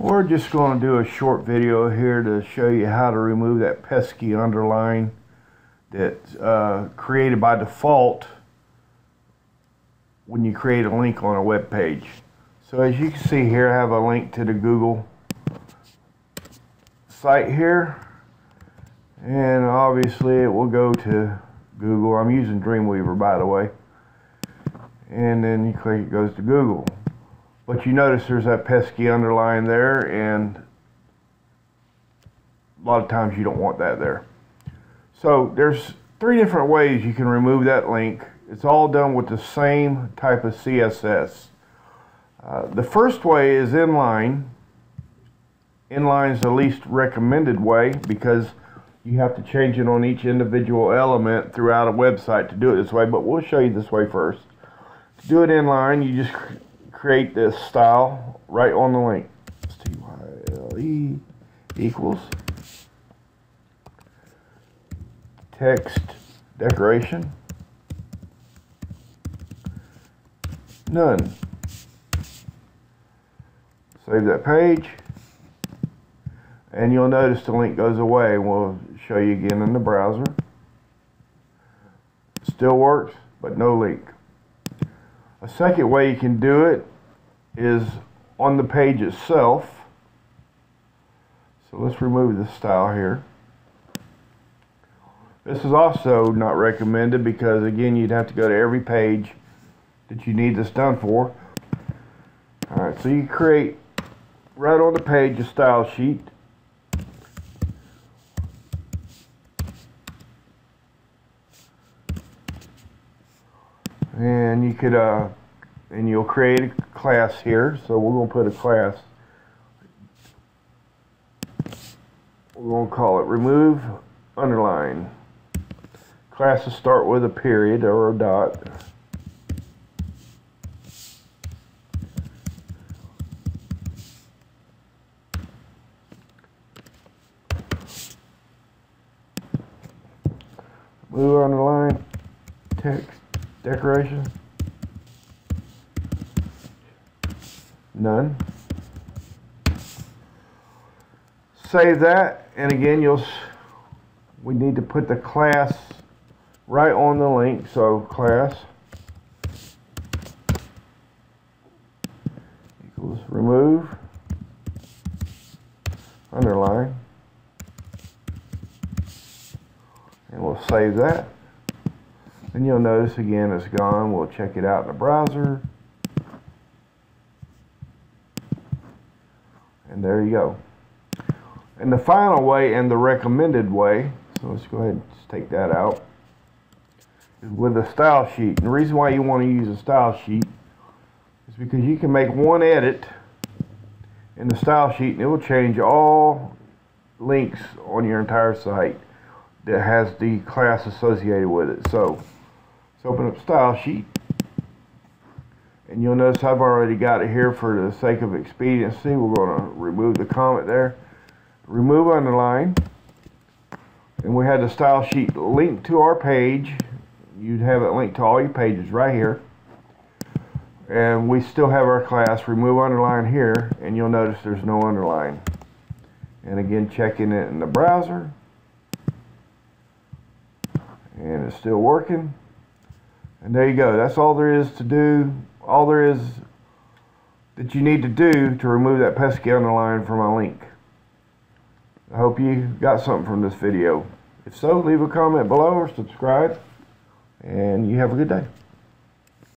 We're just going to do a short video here to show you how to remove that pesky underline that's uh, created by default when you create a link on a web page. So as you can see here, I have a link to the Google site here. And obviously it will go to Google. I'm using Dreamweaver by the way. And then you click it goes to Google. But you notice there's that pesky underline there and a lot of times you don't want that there. So there's three different ways you can remove that link. It's all done with the same type of CSS. Uh, the first way is inline. Inline is the least recommended way because you have to change it on each individual element throughout a website to do it this way, but we'll show you this way first. To do it inline, you just create this style right on the link. T-Y-L-E equals text decoration none. Save that page and you'll notice the link goes away. We'll show you again in the browser. Still works, but no link. A second way you can do it is on the page itself. So let's remove this style here. This is also not recommended because again you'd have to go to every page that you need this done for. Alright, so you create right on the page a style sheet. And you could uh, and you'll create a class here. So we're going to put a class. We're going to call it remove underline. Classes start with a period or a dot. Move underline text decoration. None. Save that, and again, you'll we need to put the class right on the link. So class equals remove underline, and we'll save that. And you'll notice again it's gone. We'll check it out in the browser. And there you go. And the final way and the recommended way, so let's go ahead and just take that out, is with a style sheet. And the reason why you want to use a style sheet is because you can make one edit in the style sheet and it will change all links on your entire site that has the class associated with it. So let's open up style sheet and you'll notice I've already got it here for the sake of expediency. We're going to remove the comment there. Remove underline. And we had the style sheet linked to our page. You'd have it linked to all your pages right here. And we still have our class remove underline here. And you'll notice there's no underline. And again, checking it in the browser. And it's still working. And there you go. That's all there is to do all there is that you need to do to remove that pesky underline from a link. I hope you got something from this video. If so, leave a comment below or subscribe. And you have a good day.